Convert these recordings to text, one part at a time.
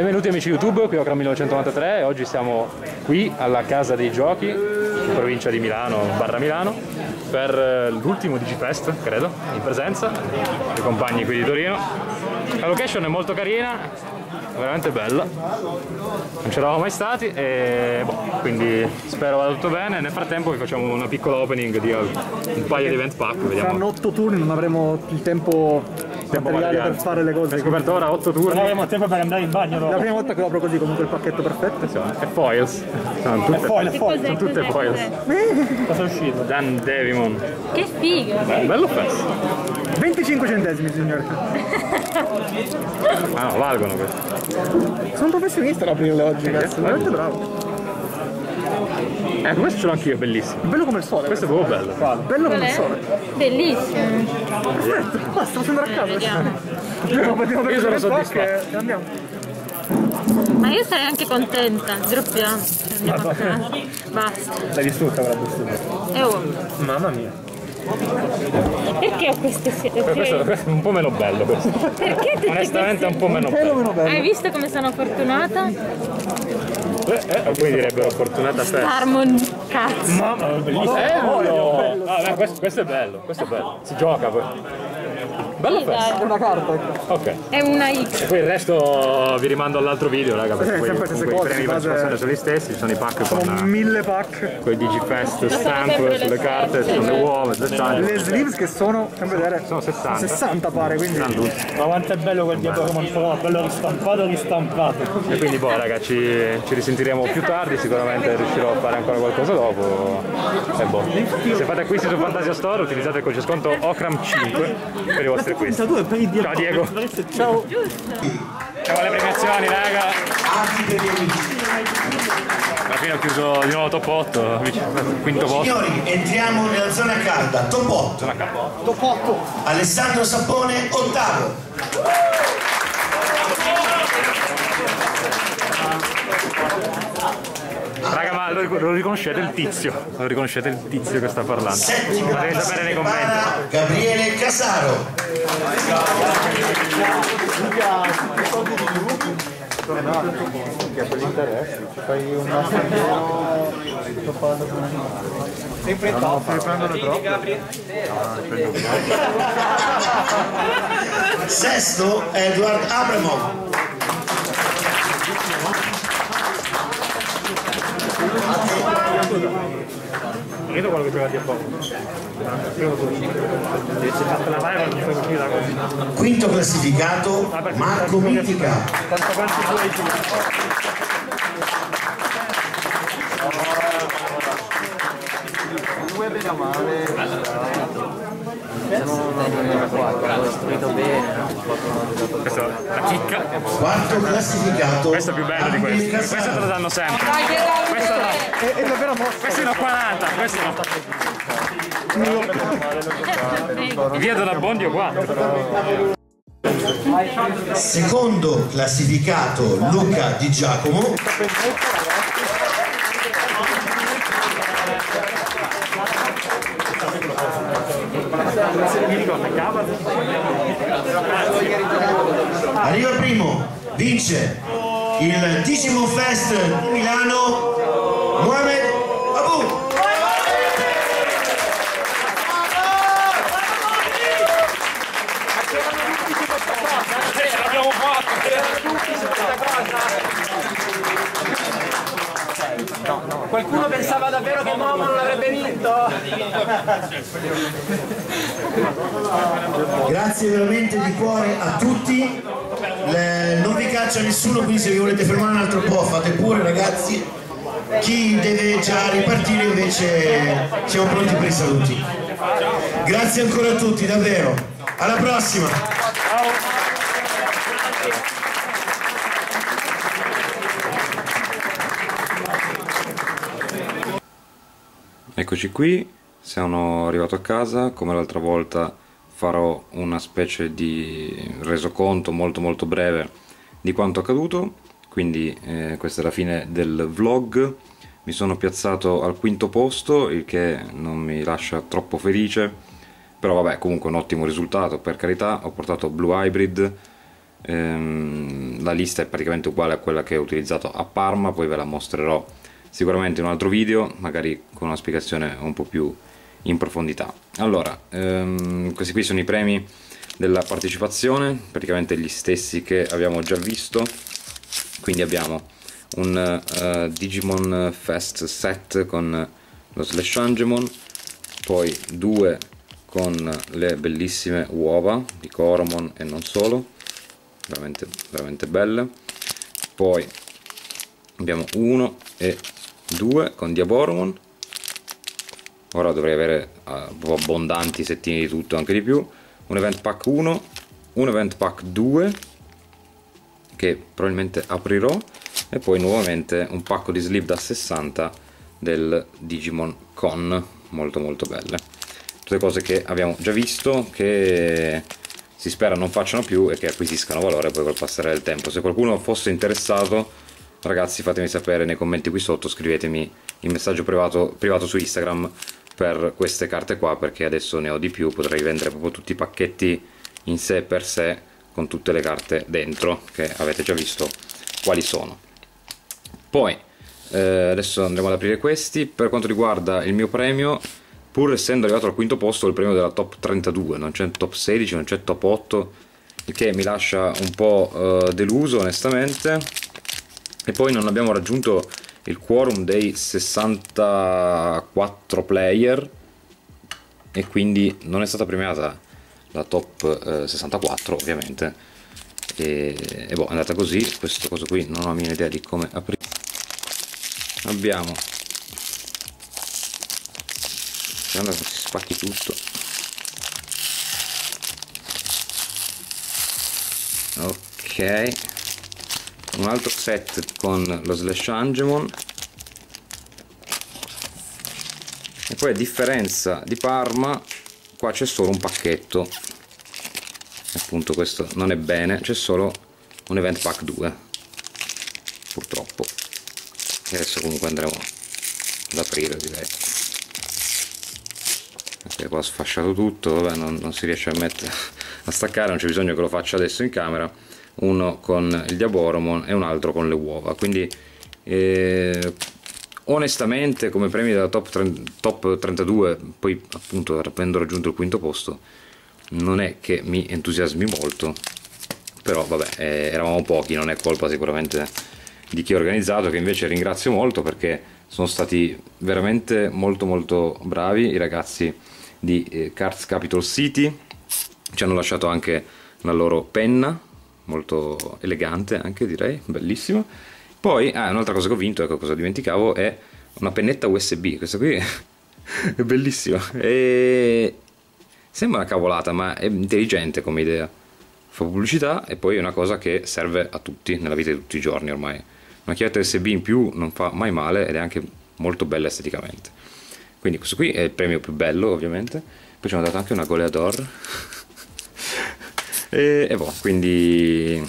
Benvenuti amici YouTube, qui Ocra 1993 e oggi siamo qui alla Casa dei Giochi, in provincia di Milano, barra Milano, per eh, l'ultimo Digifest, credo, in presenza, i compagni qui di Torino. La location è molto carina, veramente bella, non c'eravamo mai stati e boh, quindi spero vada tutto bene. Nel frattempo vi facciamo una piccola opening di un paio di event pack, vediamo. Saranno 8 turni, non avremo il tempo materiale variante. per fare le cose. Hai scoperto ora 8 turni Non avremo tempo per andare in bagno La dopo. prima volta che lo apro così comunque il pacchetto perfetto. e foils. Sono tutte, Poi le foglie, sono tutte foils. cosa è uscito? Dan Devimon. Che figo! Beh, bello fest. 25 centesimi signore. Ah no, valgono questi. Sono un professionista ad aprirle oggi, cazzo. Veramente bravo. Eh, questo ce l'ho anch'io, bellissimo. Bello come il sole. Questo è proprio bello. Bello Qual come il sole. Bellissimo! Perfetto, basta, posso andare a casa. Vediamo. Vediamo Io sono soddisfatto. andiamo. Ma io sarei anche contenta, droppiamo. Andiamo. Basta. L'hai distrutta quella busta. E oh, Mamma mia. perché ho queste se- Questo, questo è un po' meno bello questo. Perché Onestamente è un po' meno bello. meno bello. Hai visto come sono fortunata? Eh, eh, alcuni direbbero fortunata festa. Harmon, cazzo. Mamma, bellissimo. Bello! Ah, beh, questo, questo è bello, questo è bello. Si gioca poi. Bello Sì, festa. dai. Una carta. Ok. È una X. E poi il resto vi rimando all'altro video, raga, perché Sì, poi sempre le stesse comunque i cose, premi di base- partecipazione sono gli stessi, ci sono i pack Sono con, mille pack. con i Digifest stamp le sulle carte, stesse, sono le uova, le ciance. Le sleeves che sono, fammi vedere, Sono 60. 60 pare, quindi Ma quanto è bello quel di Pokémon Pro, bello ristampato, ristampato. E quindi boh raga ci, ci risentiremo più tardi, sicuramente riuscirò a fare ancora qualcosa dopo. E boh. Se fate acquisti su Fantasia Store utilizzate il codice sconto OCRAM5 per i vostri acquisti. Tu per il Ciao Diego. Ciao. Siamo alle premiazioni raga. Alla fine ho chiuso di nuovo top 8, quinto posto. Signori, entriamo nella zona calda, top 8. top 8. Alessandro Sappone, ottavo. Raga ma lo, lo riconoscete il tizio? Lo riconoscete il tizio che sta parlando? Settimo, Fatemi sapere nei commenti. Gabriele Casaro. Sesto, Edward Abramov. Vedo quello che gioca di poco. Prima tu. Se fatto la mano non fai uscire la cosa. Quinto classificato, Marco Mitica. Tanto quanti tu hai giocato? Questa è la chicca. Quarto classificato, Questo è più bello di questo. Questo te lo danno sempre. Questo no. È, è davvero mosso. Questi sono 40, questi no. Via da Bondi o 4. Secondo classificato, Luca Di Giacomo. Arriva primo, vince il Digimon Fest Milano, Mohamed Abu. Qualcuno pensava davvero che Momo non vinto? Grazie veramente di cuore a tutti. Le- non vi caccia nessuno, quindi se vi volete fermare un altro po' fate pure ragazzi. Chi deve già ripartire invece siamo pronti per i saluti. Grazie ancora a tutti, davvero. Alla prossima! Eccoci qui, sono arrivato a casa, come l'altra volta farò una specie di resoconto molto molto breve di quanto accaduto, quindi eh, questa è la fine del vlog, mi sono piazzato al quinto posto, il che non mi lascia troppo felice, però vabbè comunque un ottimo risultato per carità, ho portato Blue Hybrid, ehm, la lista è praticamente uguale a quella che ho utilizzato a Parma poi ve la mostrerò sicuramente in un altro video magari con una spiegazione un po' più in profondità. Allora ehm, questi qui sono i premi della partecipazione praticamente gli stessi che abbiamo già visto. Quindi abbiamo un uh, Digimon Fest set con lo Slash Angemon poi due con le bellissime uova di Coromon e non solo veramente, veramente belle. Poi abbiamo uno e due con Diaboromon ora dovrei avere uh, abbondanti settini di tutto anche di più. Un event pack 1 un event pack 2 che probabilmente aprirò. E poi nuovamente un pacco di slip da 60 del Digimon Con molto molto belle. Tutte cose che abbiamo già visto che si spera non facciano più e che acquisiscano valore poi col passare del tempo. Se qualcuno fosse interessato ragazzi fatemi sapere nei commenti qui sotto scrivetemi in messaggio privato, privato su Instagram per queste carte qua perché adesso ne ho di più potrei vendere proprio tutti i pacchetti in sé per sé con tutte le carte dentro che avete già visto quali sono. Poi eh, adesso andremo ad aprire questi. Per quanto riguarda il mio premio pur essendo arrivato al quinto posto il premio della top 32 non c'è top 16 non c'è top 8 il che mi lascia un po' eh, deluso onestamente e poi non abbiamo raggiunto il quorum dei 64 player e quindi non è stata premiata la top eh, 64 ovviamente. E, e boh è andata così. Questo coso qui non ho la mia idea di come aprire abbiamo. Sembra che si spacchi tutto. Ok un altro set con lo slash angemon. E poi a differenza di Parma qua c'è solo un pacchetto. Appunto questo non è bene c'è solo un event pack 2 purtroppo. E adesso comunque andremo ad aprire direi. Perché qua ho sfasciato tutto vabbè non, non si riesce a mettere a staccare non c'è bisogno che lo faccia adesso in camera uno con il Diaboromon e un altro con le uova. Quindi eh, onestamente come premi della top, 30, top 32 poi appunto avendo raggiunto il quinto posto non è che mi entusiasmi molto. Però vabbè eh, eravamo pochi non è colpa sicuramente di chi ha organizzato che invece ringrazio molto perché sono stati veramente molto molto bravi i ragazzi di eh, Cards Capital City. Ci hanno lasciato anche la loro penna molto elegante anche direi bellissima poi ah, un'altra cosa che ho vinto ecco cosa dimenticavo è una pennetta USB questa qui è bellissima. E sembra una cavolata ma è intelligente come idea. Fa pubblicità e poi è una cosa che serve a tutti nella vita di tutti i giorni ormai. Una chiavetta USB in più non fa mai male ed è anche molto bella esteticamente. Quindi questo qui è il premio più bello ovviamente. Poi ci hanno dato anche una goleador e, e boh quindi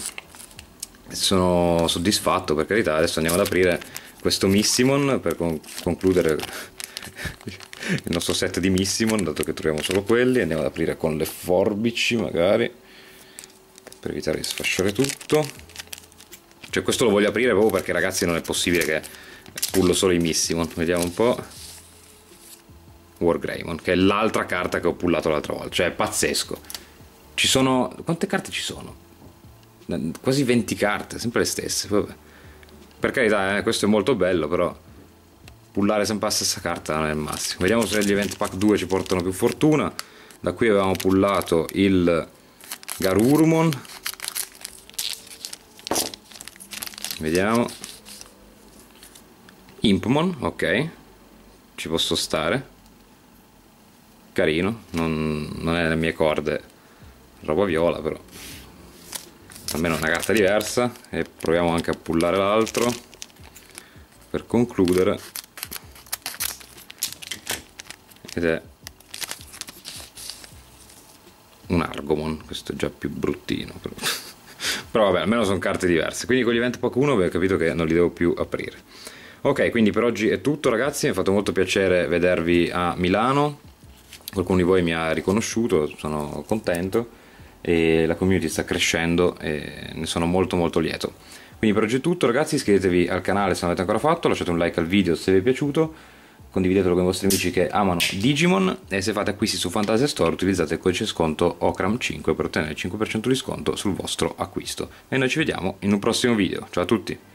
sono soddisfatto per carità. Adesso andiamo ad aprire questo Missimon per con concludere il nostro set di Missimon dato che troviamo solo quelli. Andiamo ad aprire con le forbici magari per evitare di sfasciare tutto. Cioè questo lo voglio aprire proprio perché ragazzi non è possibile che pullo solo i Missimon. Vediamo un po' Wargreymon che è l'altra carta che ho pullato l'altra volta. Cioè è pazzesco ci sono quante carte ci sono? quasi 20 carte sempre le stesse vabbè. Per carità eh, questo è molto bello però pullare sempre la stessa carta non è il massimo. Vediamo se gli event pack 2 ci portano più fortuna. Da qui avevamo pullato il Garurumon. Vediamo. Impmon ok. Ci posso stare. Carino non, non è nelle mie corde roba viola però. Almeno una carta diversa e proviamo anche a pullare l'altro. Per concludere ed è un Argomon questo è già più bruttino però, però vabbè almeno sono carte diverse. Quindi con gli event pack 1 avevo capito che non li devo più aprire. Ok quindi per oggi è tutto ragazzi. Mi ha fatto molto piacere vedervi a Milano. Qualcuno di voi mi ha riconosciuto sono contento e la community sta crescendo e ne sono molto molto lieto. Quindi per oggi è tutto ragazzi, iscrivetevi al canale se non l'avete ancora fatto, lasciate un like al video se vi è piaciuto, condividetelo con i vostri amici che amano Digimon e se fate acquisti su Fantasia Store utilizzate il codice sconto OCRAM5 per ottenere il 5% di sconto sul vostro acquisto. E noi ci vediamo in un prossimo video, ciao a tutti!